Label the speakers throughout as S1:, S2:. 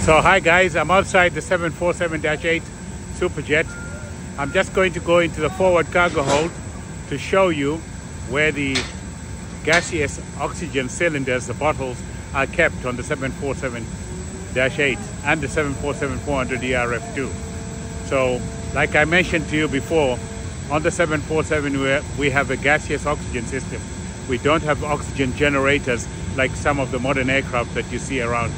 S1: So hi guys, I'm outside the 747-8 Superjet. I'm just going to go into the forward cargo hold to show you where the gaseous oxygen cylinders, the bottles, are kept on the 747-8 and the 747-400 ERF2. So like I mentioned to you before, on the 747 we have a gaseous oxygen system. We don't have oxygen generators like some of the modern aircraft that you see around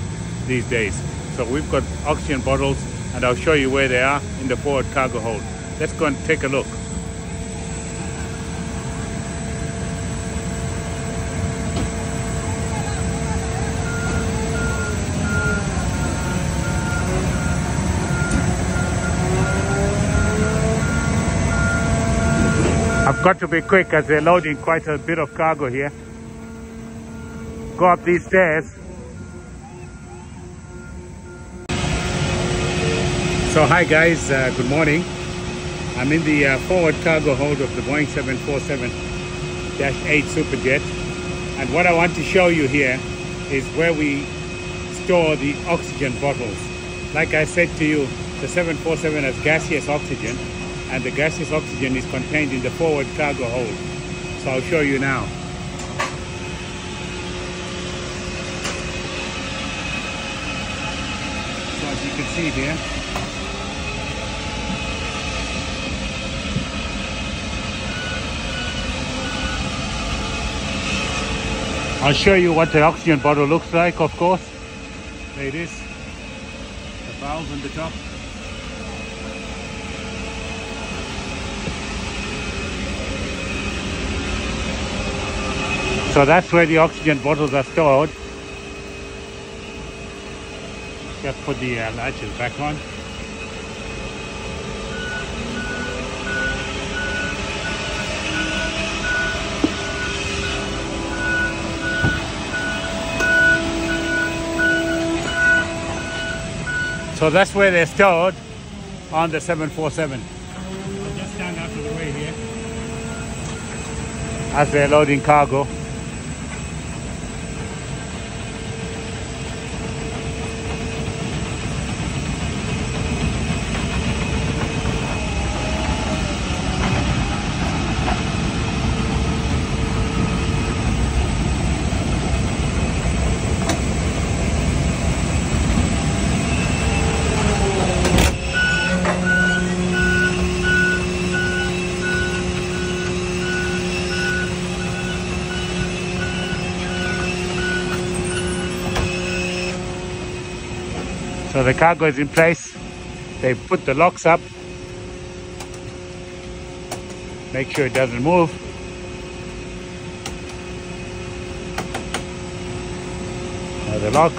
S1: these days. So we've got oxygen bottles and I'll show you where they are in the forward cargo hold. Let's go and take a look. I've got to be quick as they're loading quite a bit of cargo here. Go up these stairs. So hi guys, uh, good morning. I'm in the uh, forward cargo hold of the Boeing 747-8 Superjet. And what I want to show you here is where we store the oxygen bottles. Like I said to you, the 747 has gaseous oxygen and the gaseous oxygen is contained in the forward cargo hold. So I'll show you now. So as you can see here, I'll show you what the oxygen bottle looks like, of course. There it is. The valve on the top. So that's where the oxygen bottles are stored. Just put the uh, latches back on. So that's where they're stored on the 747. I'll just stand out of the way here as they're loading cargo. So the cargo is in place. They put the locks up. Make sure it doesn't move. Now the lock.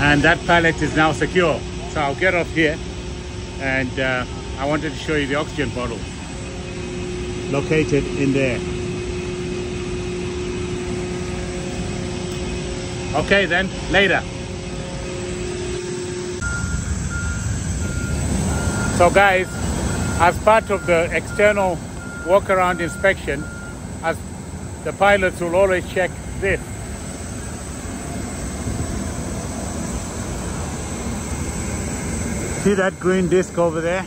S1: And that pallet is now secure. So I'll get off here and uh, I wanted to show you the oxygen bottle located in there. Okay then, later. So guys, as part of the external walk-around inspection, as the pilots will always check this. See that green disc over there?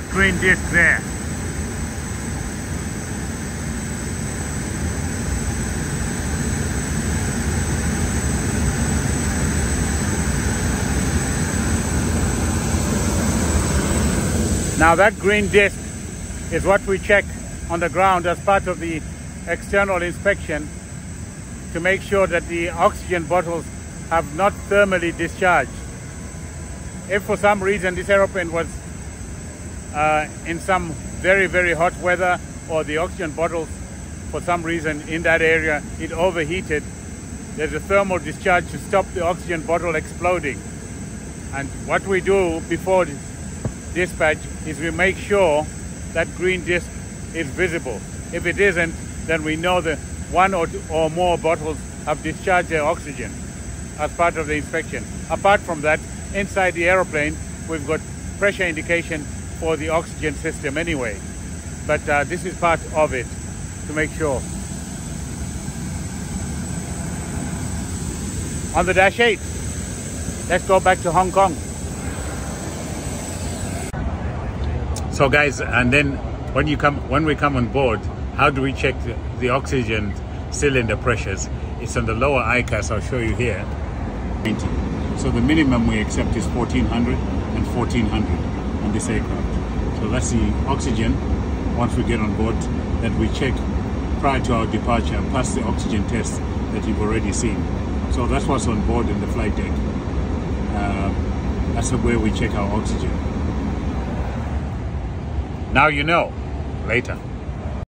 S1: That green disc there. Now that green disc is what we check on the ground as part of the external inspection to make sure that the oxygen bottles have not thermally discharged. If for some reason this aeroplane was uh, in some very, very hot weather or the oxygen bottles, for some reason in that area, it overheated. There's a thermal discharge to stop the oxygen bottle exploding. And what we do before dispatch is we make sure that green disc is visible. If it isn't, then we know that one or, two, or more bottles have discharged their oxygen. as part of the inspection. Apart from that, inside the aeroplane, we've got pressure indication for the oxygen system anyway. But uh, this is part of it to make sure. On the Dash 8, let's go back to Hong Kong. So guys, and then when you come, when we come on board, how do we check the, oxygen cylinder pressures? It's on the lower EICAS, I'll show you here. So the minimum we accept is 1400 and 1400 on this aircraft. So that's the oxygen once we get on board that we check prior to our departure pass the oxygen test that you've already seen. So that's what's on board in the flight deck. Uh, that's where we check our oxygen. Now you know. Later.